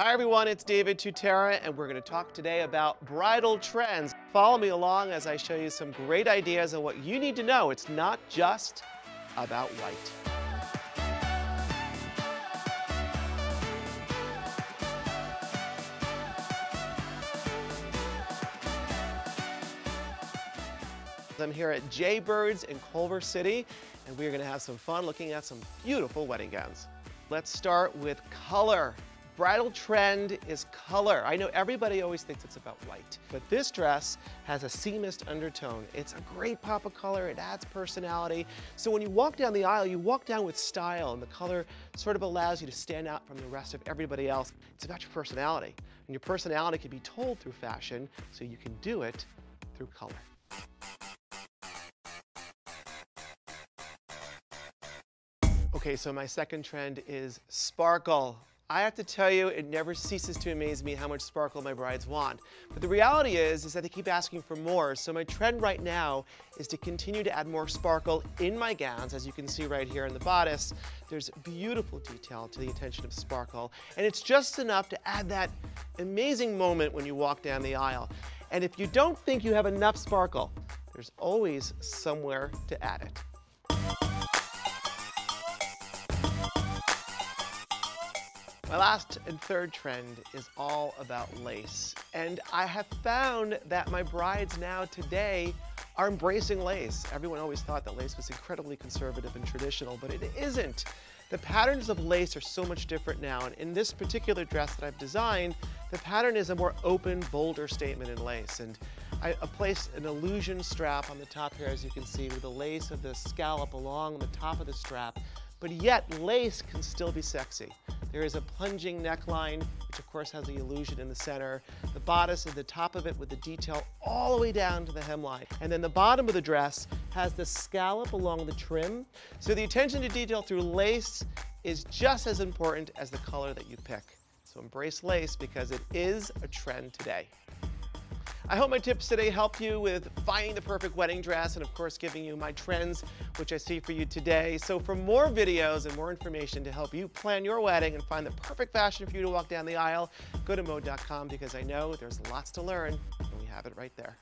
Hi everyone, it's David Tutera and we're going to talk today about bridal trends. Follow me along as I show you some great ideas on what you need to know. It's not just about white. I'm here at Jaybirds in Culver City, and we're gonna have some fun looking at some beautiful wedding gowns. Let's start with color bridal trend is color. I know everybody always thinks it's about white, but this dress has a sea mist undertone. It's a great pop of color, it adds personality. So when you walk down the aisle, you walk down with style and the color sort of allows you to stand out from the rest of everybody else. It's about your personality. And your personality can be told through fashion, so you can do it through color. Okay, so my second trend is sparkle. I have to tell you, it never ceases to amaze me how much sparkle my brides want. But the reality is, is that they keep asking for more. So my trend right now is to continue to add more sparkle in my gowns. As you can see right here in the bodice, there's beautiful detail to the attention of sparkle. And it's just enough to add that amazing moment when you walk down the aisle. And if you don't think you have enough sparkle, there's always somewhere to add it. My last and third trend is all about lace. And I have found that my brides now today are embracing lace. Everyone always thought that lace was incredibly conservative and traditional, but it isn't. The patterns of lace are so much different now, and in this particular dress that I've designed, the pattern is a more open, bolder statement in lace. And I, placed an illusion strap on the top here, as you can see, with the lace of the scallop along the top of the strap, but yet lace can still be sexy. There is a plunging neckline, which of course has the illusion in the center. The bodice at the top of it with the detail all the way down to the hemline. And then the bottom of the dress has the scallop along the trim. So the attention to detail through lace is just as important as the color that you pick. So embrace lace because it is a trend today. I hope my tips today help you with finding the perfect wedding dress and of course giving you my trends, which I see for you today. So for more videos and more information to help you plan your wedding and find the perfect fashion for you to walk down the aisle, go to mode.com because I know there's lots to learn and we have it right there.